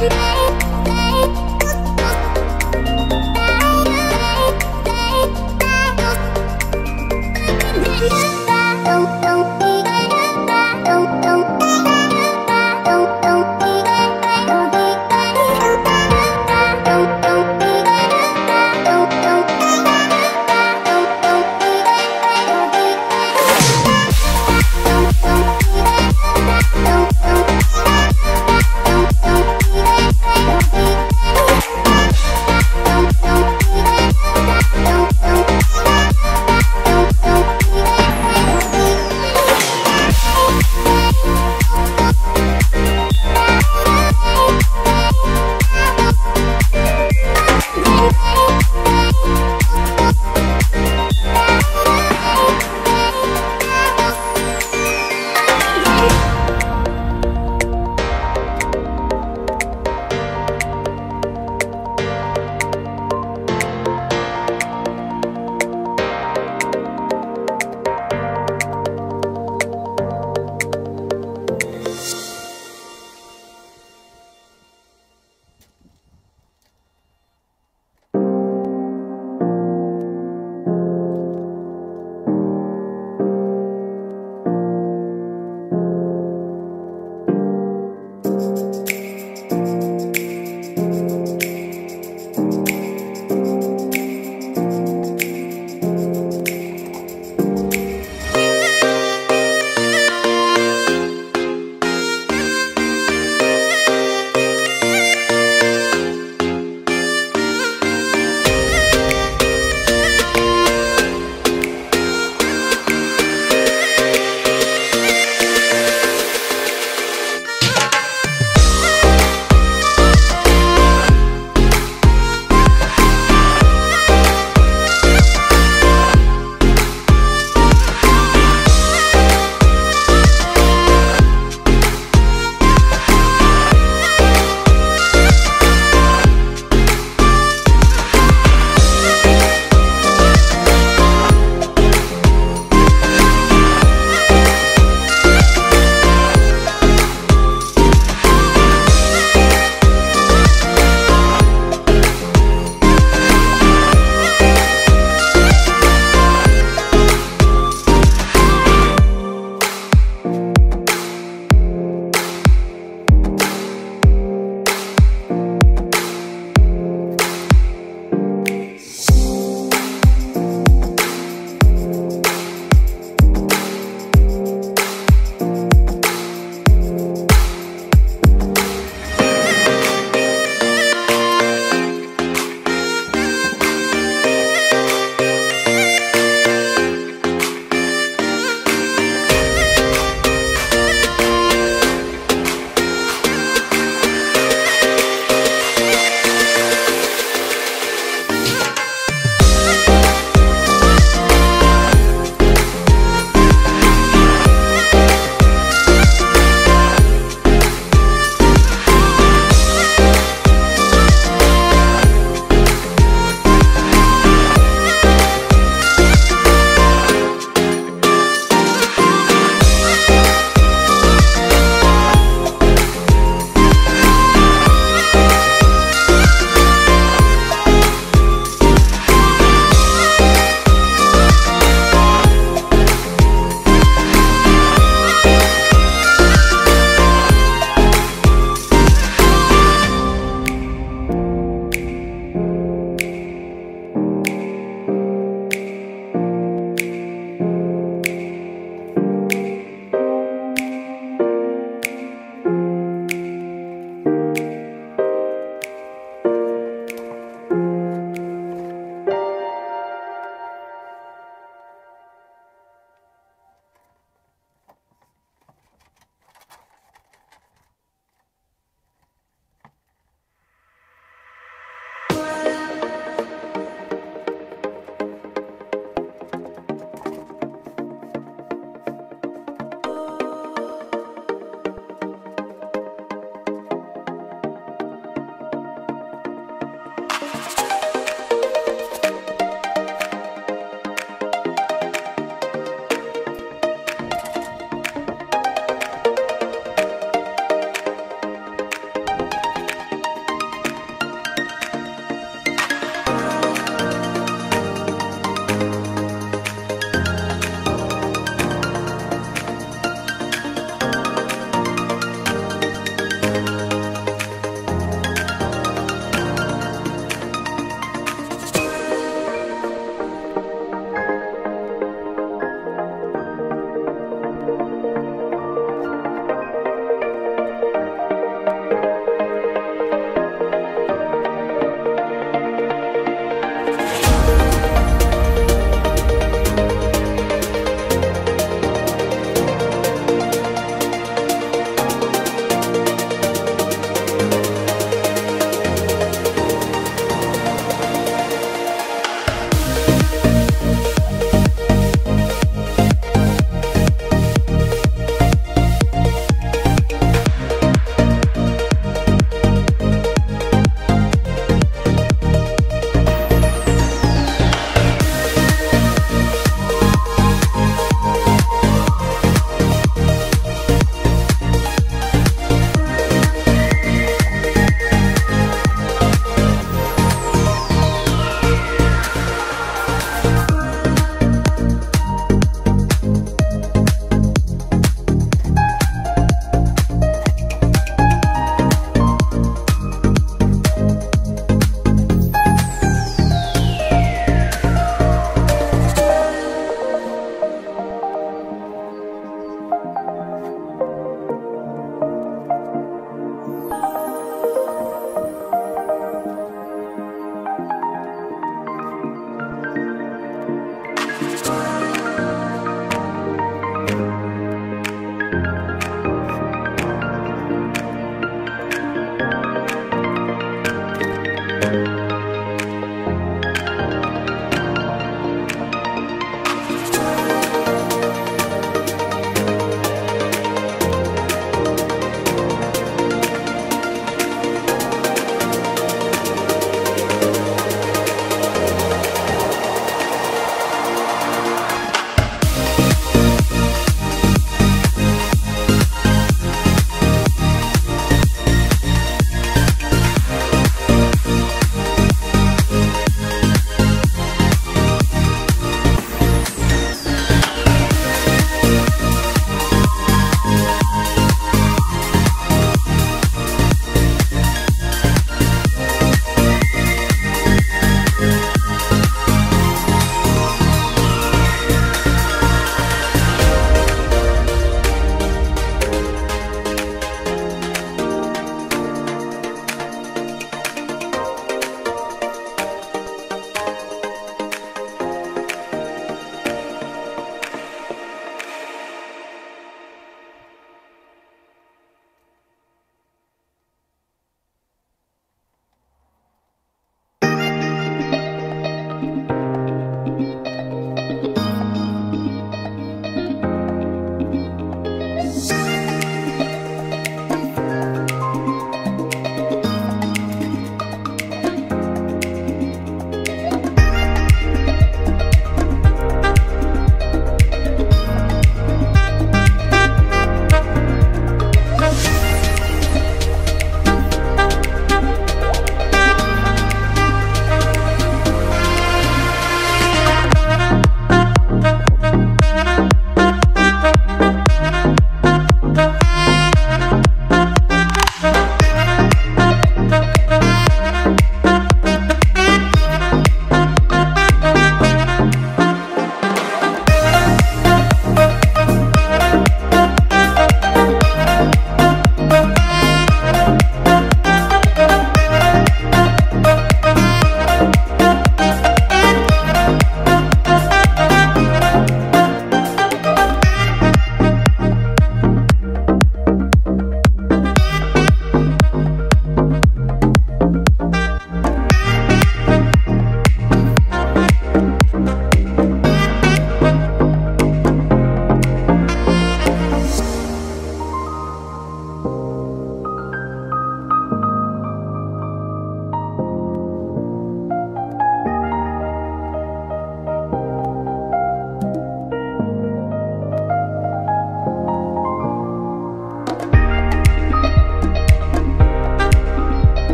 Yeah.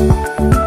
Thank